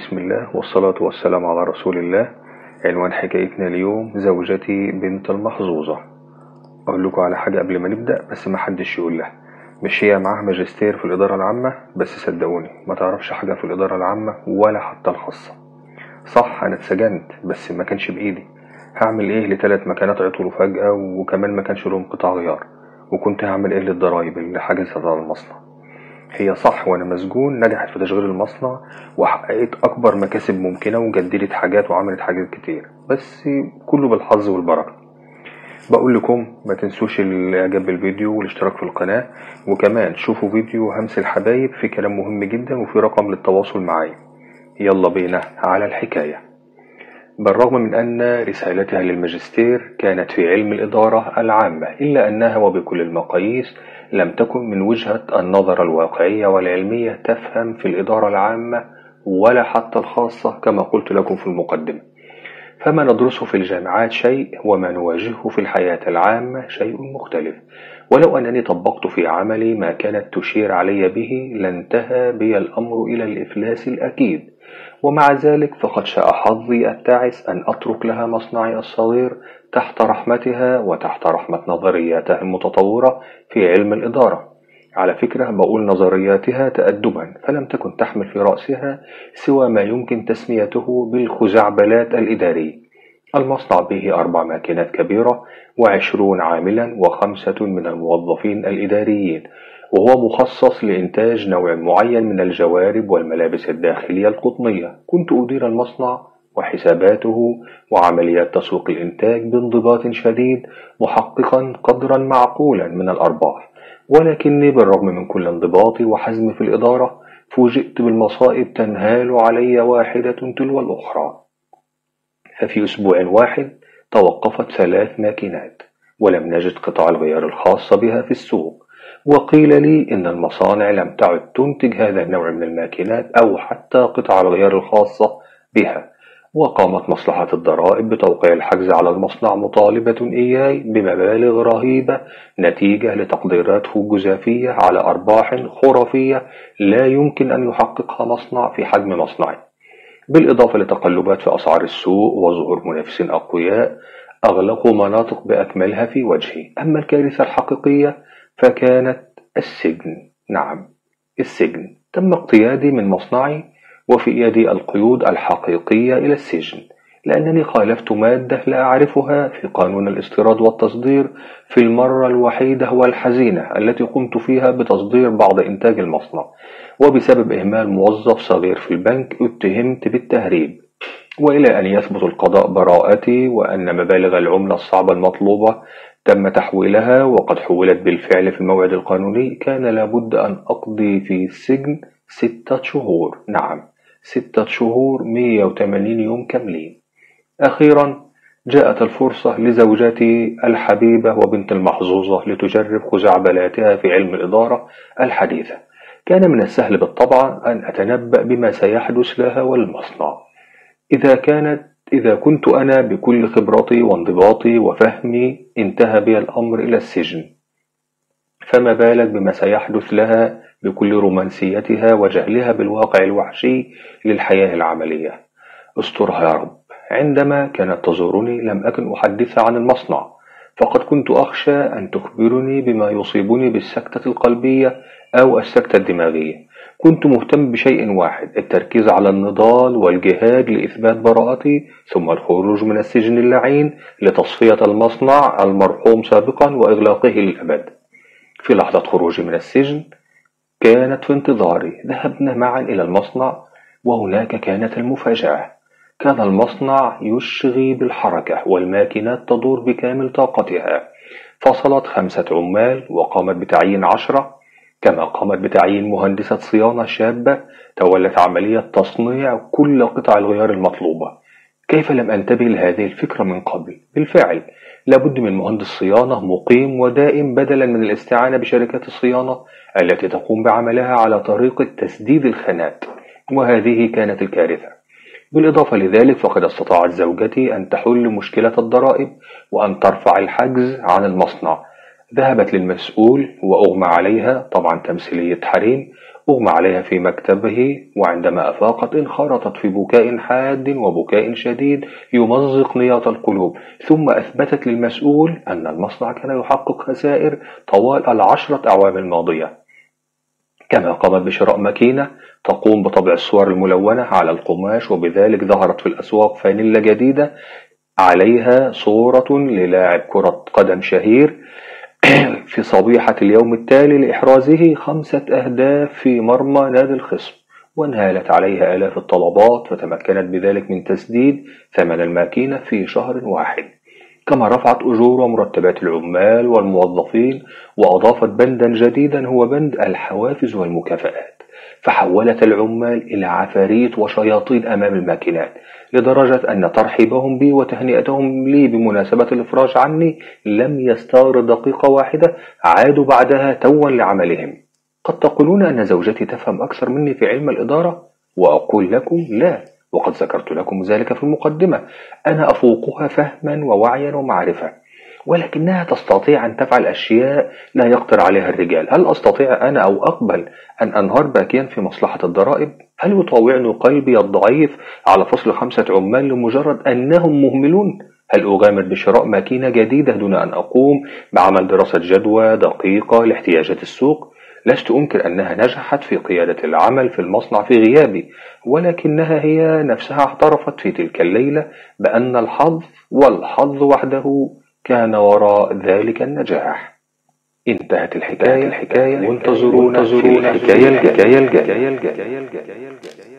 بسم الله والصلاة والسلام على رسول الله. عنوان حكايتنا اليوم زوجتي بنت المحظوظة. أقول لكم على حاجة قبل ما نبدأ بس ما حدش يقول لها مش هي معاها ماجستير في الإدارة العامة؟ بس صدقوني ما تعرفش حاجة في الإدارة العامة ولا حتى الخاصة. صح أنا اتسجنت بس ما كانش بإيدي. هعمل إيه لتلات مكانات عطلوا فجأة وكمان ما كانش لهم قطع غيار. وكنت هعمل إيه للضرايب اللي حجزت على المصنع؟ هي صح وأنا مسجون نجحت في تشغيل المصنع وحققت أكبر مكاسب ممكنة وجددت حاجات وعملت حاجات كتير. بس كله بالحظ والبركة. بقول لكم ما تنسوش الإعجاب بالفيديو والاشتراك في القناة وكمان شوفوا فيديو همس الحبايب في كلام مهم جدا وفي رقم للتواصل معايا. يلا بينا على الحكاية. بالرغم من أن رسالتها للماجستير كانت في علم الإدارة العامة إلا أنها وبكل المقاييس لم تكن من وجهة النظر الواقعية والعلمية تفهم في الإدارة العامة ولا حتى الخاصة كما قلت لكم في المقدمة. فما ندرسه في الجامعات شيء وما نواجهه في الحياة العامة شيء مختلف. ولو أنني طبقت في عملي ما كانت تشير علي به لانتهى بي الأمر إلى الإفلاس الأكيد. ومع ذلك فقد شاء حظي التعس أن أترك لها مصنعي الصغير تحت رحمتها وتحت رحمة نظرياتها المتطورة في علم الإدارة. على فكرة بقول نظرياتها تأدبا فلم تكن تحمل في رأسها سوى ما يمكن تسميته بالخزعبلات الإدارية المصنع به أربع ماكينات كبيرة وعشرون عاملا وخمسة من الموظفين الإداريين. وهو مخصص لإنتاج نوع معين من الجوارب والملابس الداخلية القطنية. كنت أدير المصنع وحساباته وعمليات تسويق الإنتاج بانضباط شديد محققا قدرا معقولا من الأرباح. ولكني بالرغم من كل انضباطي وحزمي في الإدارة فوجئت بالمصائب تنهال علي واحدة تلو الأخرى. ففي أسبوع واحد توقفت ثلاث ماكينات ولم نجد قطع الغيار الخاصة بها في السوق. وقيل لي إن المصانع لم تعد تنتج هذا النوع من الماكينات أو حتى قطع الغيار الخاصة بها وقامت مصلحة الضرائب بتوقيع الحجز على المصنع مطالبة إياي بمبالغ رهيبة نتيجة لتقديراته الجزافية على أرباح خرافية لا يمكن أن يحققها مصنع في حجم مصنعي. بالإضافة لتقلبات في أسعار السوق وظهور منافسين أقوياء أغلقوا مناطق بأكملها في وجهي. أما الكارثة الحقيقية فكانت السجن. نعم السجن. تم اقتيادي من مصنعي وفي يدي القيود الحقيقية إلى السجن لأنني خالفت مادة لا أعرفها في قانون الاستيراد والتصدير في المرة الوحيدة والحزينة التي قمت فيها بتصدير بعض إنتاج المصنع وبسبب إهمال موظف صغير في البنك اتهمت بالتهريب. وإلى أن يثبت القضاء براءتي وأن مبالغ العملة الصعبة المطلوبة تم تحويلها وقد حولت بالفعل في الموعد القانوني. كان لابد أن أقضي في السجن ستة شهور. نعم ستة شهور 180 يوم كاملين. أخيرا جاءت الفرصة لزوجتي الحبيبة وبنت المحظوظة لتجرب خزعبلاتها في علم الإدارة الحديثة. كان من السهل بالطبع أن أتنبأ بما سيحدث لها والمصنع. إذا كانت إذا كنت أنا بكل خبرتي وانضباطي وفهمي انتهى بي الأمر إلى السجن. فما بالك بما سيحدث لها بكل رومانسيتها وجهلها بالواقع الوحشي للحياة العملية. استرها يا رب عندما كانت تزورني لم أكن أحدثها عن المصنع فقد كنت أخشى أن تخبرني بما يصيبني بالسكتة القلبية أو السكتة الدماغية. كنت مهتم بشيء واحد التركيز على النضال والجهاد لإثبات براءتي ثم الخروج من السجن اللعين لتصفية المصنع المرحوم سابقا وإغلاقه للأبد. في لحظة خروجي من السجن كانت في انتظاري. ذهبنا معا إلى المصنع وهناك كانت المفاجأة. كان المصنع يشغي بالحركة والماكينات تدور بكامل طاقتها. فصلت خمسة عمال وقامت بتعيين عشرة. كما قامت بتعيين مهندسة صيانة شابة تولت عملية تصنيع كل قطع الغيار المطلوبة. كيف لم أنتبه لهذه الفكرة من قبل؟ بالفعل لابد من مهندس صيانة مقيم ودائم بدلا من الاستعانة بشركات الصيانة التي تقوم بعملها على طريقة تسديد الخانات وهذه كانت الكارثة. بالإضافة لذلك فقد استطاعت زوجتي أن تحل مشكلة الضرائب وأن ترفع الحجز عن المصنع. ذهبت للمسؤول وأغمى عليها طبعا تمثيلية حريم أغمى عليها في مكتبه وعندما أفاقت انخرطت في بكاء حاد وبكاء شديد يمزق نياط القلوب. ثم أثبتت للمسؤول أن المصنع كان يحقق خسائر طوال العشرة أعوام الماضية. كما قامت بشراء ماكينة تقوم بطبع الصور الملونة على القماش وبذلك ظهرت في الأسواق فانيلا جديدة عليها صورة للاعب كرة قدم شهير في صبيحة اليوم التالي لإحرازه خمسة أهداف في مرمى نادي الخصم وانهالت عليها آلاف الطلبات فتمكنت بذلك من تسديد ثمن الماكينة في شهر واحد. كما رفعت أجور ومرتبات العمال والموظفين وأضافت بندا جديدا هو بند الحوافز والمكافآت. فحولت العمال إلى عفاريت وشياطين أمام الماكينات لدرجة أن ترحيبهم بي وتهنئتهم لي بمناسبة الإفراج عني لم يستغرق دقيقة واحدة عادوا بعدها توا لعملهم. قد تقولون أن زوجتي تفهم أكثر مني في علم الإدارة؟ وأقول لكم لا. وقد ذكرت لكم ذلك في المقدمة أنا أفوقها فهما ووعيا ومعرفة ولكنها تستطيع أن تفعل أشياء لا يقدر عليها الرجال هل أستطيع أنا أو أقبل أن أنهار باكيا في مصلحة الضرائب؟ هل يطاوعني قلبي الضعيف على فصل خمسة عمال لمجرد أنهم مهملون؟ هل أغامر بشراء ماكينة جديدة دون أن أقوم بعمل دراسة جدوى دقيقة لاحتياجات السوق؟ لست أنكر أنها نجحت في قيادة العمل في المصنع في غيابي ولكنها هي نفسها اعترفت في تلك الليلة بأن الحظ والحظ وحده كان وراء ذلك النجاح. انتهت الحكاية. الحكاية. وانتظرونا في الحكاية الجاية الجاية الجاية الجاية الجاية